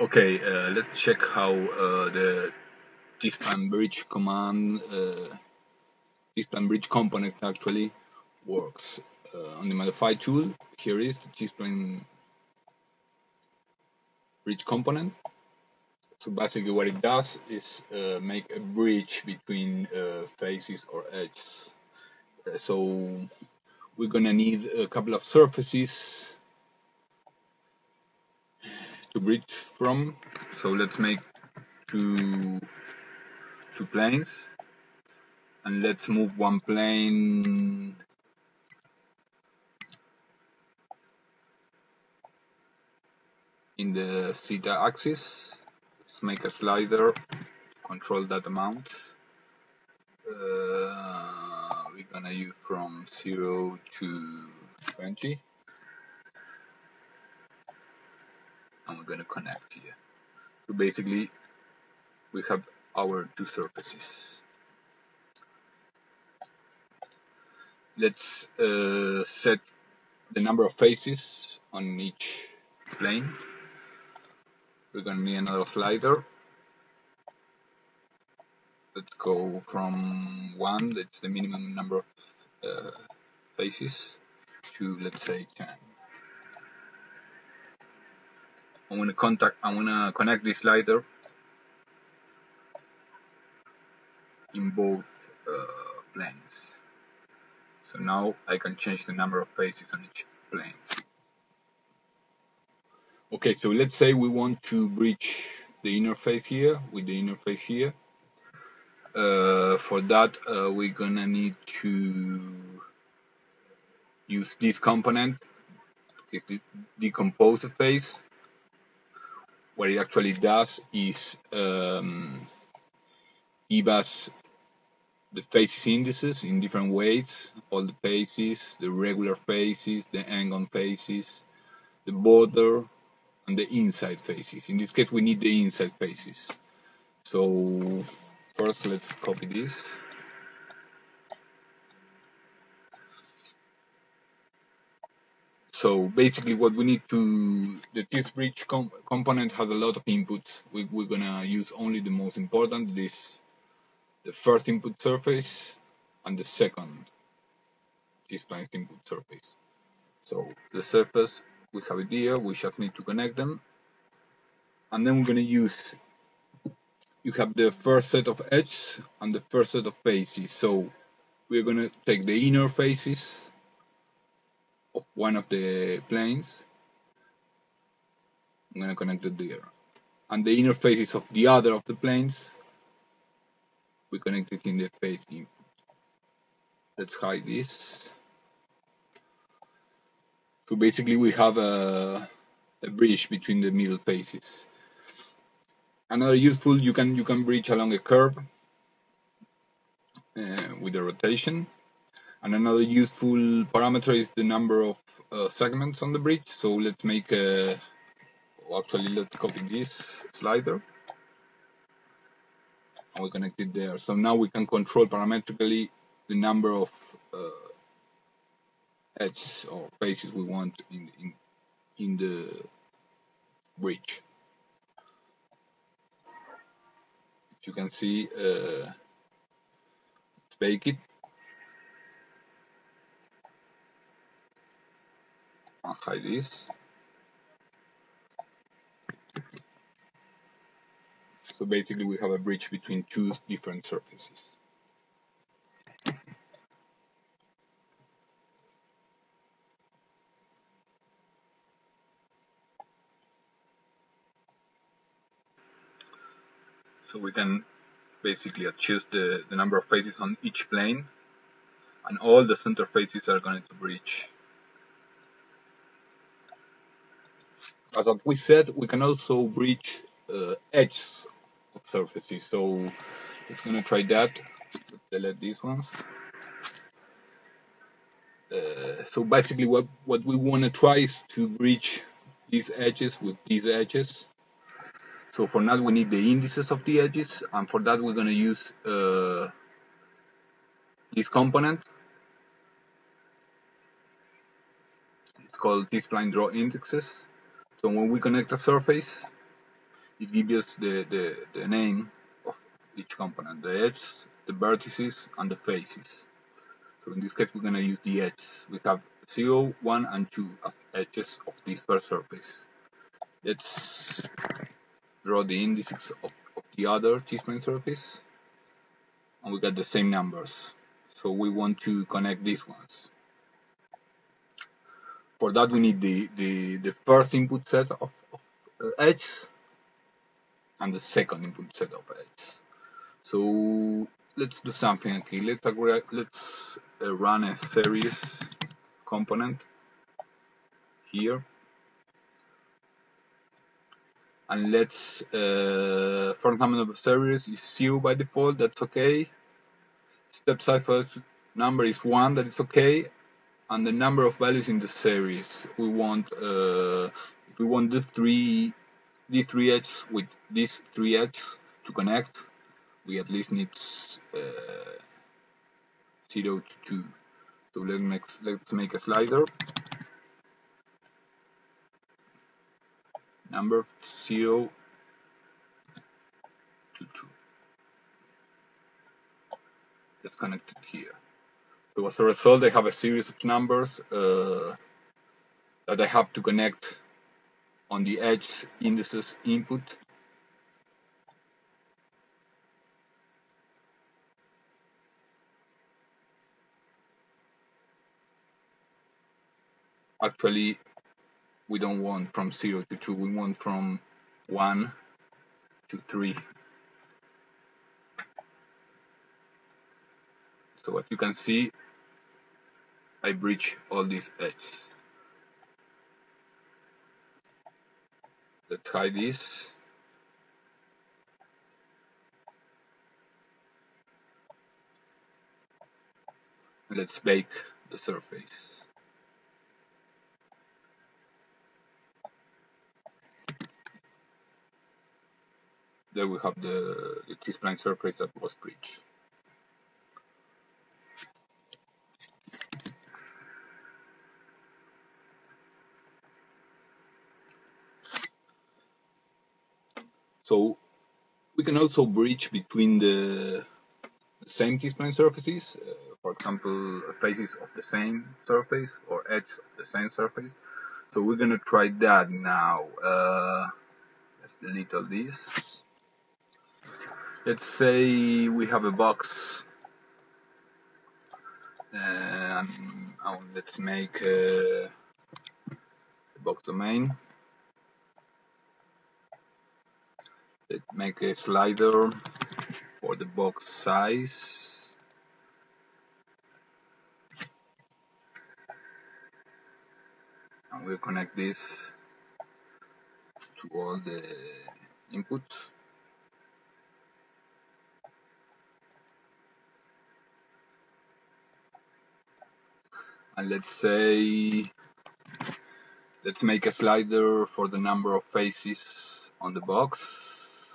Okay, uh, let's check how uh, the T-spline bridge command, uh, T-spline bridge component actually works. Uh, on the modify tool, here is the T-spline bridge component. So basically what it does is uh, make a bridge between uh, faces or edges. So we're gonna need a couple of surfaces to bridge from. So let's make two two planes and let's move one plane in the theta axis. Let's make a slider to control that amount. Uh, we're gonna use from 0 to 20 we're gonna connect here. So basically we have our two surfaces. Let's uh, set the number of faces on each plane. We're gonna need another slider. Let's go from one, that's the minimum number of uh, faces, to let's say 10. I'm gonna contact I'm gonna connect this slider in both uh, planes. So now I can change the number of faces on each plane. Okay so let's say we want to bridge the interface here with the interface here. Uh, for that uh, we're gonna need to use this component. Is the decompose the face what it actually does is um, give us the faces indices in different ways, all the faces, the regular faces, the end-on faces, the border, and the inside faces. In this case, we need the inside faces. So first, let's copy this. So basically what we need to, the test bridge com component has a lot of inputs. We, we're gonna use only the most important, this, the first input surface and the second T-spline input surface. So the surface, we have it here, we just need to connect them. And then we're gonna use, you have the first set of edges and the first set of faces. So we're gonna take the inner faces of one of the planes. I'm gonna connect it there. And the interfaces of the other of the planes, we connect it in the face input. Let's hide this. So basically we have a, a bridge between the middle faces. Another useful, you can you can bridge along a curve uh, with a rotation and another useful parameter is the number of uh, segments on the bridge. So let's make a, actually let's copy this slider. And we connect it there. So now we can control parametrically the number of uh, edges or faces we want in, in, in the bridge. If you can see, uh, let's bake it. Hide this. So basically we have a bridge between two different surfaces. So we can basically adjust the, the number of faces on each plane and all the center faces are going to bridge as we said, we can also bridge uh, edges of surfaces. So let's gonna try that. Let's delete these ones. Uh, so basically, what what we want to try is to bridge these edges with these edges. So for that, we need the indices of the edges, and for that, we're gonna use uh, this component. It's called tspline draw indexes so when we connect a surface, it gives us the, the, the name of each component, the edges, the vertices, and the faces. So in this case, we're going to use the edges. We have 0, 1, and 2 as edges of this first surface. Let's draw the indices of, of the other T-spline surface, and we got the same numbers. So we want to connect these ones. For that, we need the, the, the first input set of, of uh, edges and the second input set of edges. So let's do something okay. Let's agree, let's uh, run a series component here. And let's uh, for example the series. Is zero by default. That's okay. Step size number is one. That is okay and the number of values in the series we want uh, we want the three the three edges. With these three edges to connect we at least need uh, 0 to 2 so let's make, let's make a slider. Number 0 to 2 let's connect it here so as a result I have a series of numbers uh, that I have to connect on the edge indices input. Actually we don't want from 0 to 2 we want from 1 to 3 so what you can see I breach all these edges. Let's try this. Let's bake the surface. There we have the, the T-spline surface that was breached. So we can also bridge between the same T-spline surfaces, uh, for example, faces of the same surface or edges of the same surface. So we're gonna try that now. Uh, let's delete all this let's say we have a box and oh, let's make a, a box domain let's make a slider for the box size. And we'll connect this to all the inputs. And let's say let's make a slider for the number of faces on the box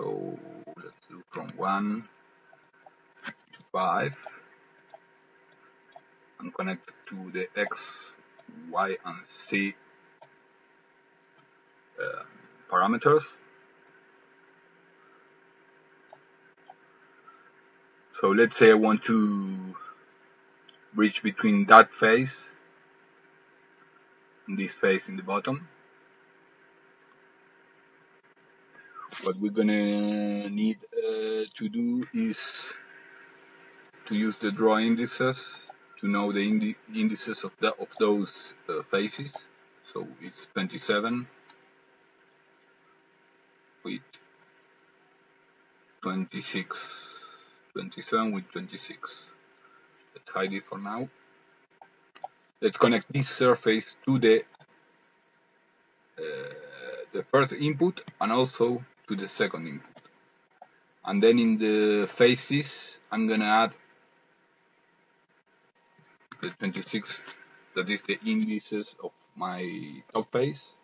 so let's do from 1 to 5 and connect to the X, Y and Z uh, parameters so let's say I want to bridge between that face and this face in the bottom. What we're gonna need uh, to do is to use the draw indices to know the indi indices of, the, of those uh, faces. So it's 27 with 26, 27 with 26 let's hide it for now let's connect this surface to the uh, the first input and also to the second input and then in the faces I'm gonna add the 26 that is the indices of my top face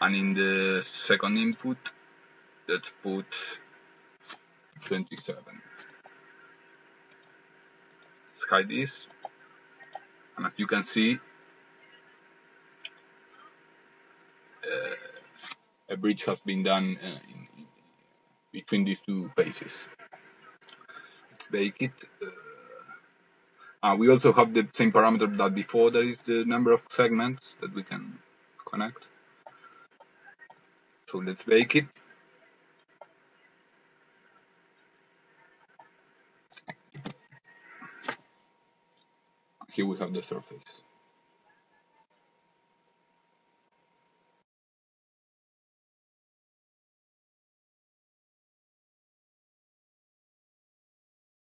and in the second input let's put 27 Let's hide this and as you can see a bridge has been done uh, in, in between these two faces. Let's bake it. Uh, we also have the same parameter that before, that is the number of segments that we can connect. So let's bake it. Here we have the surface.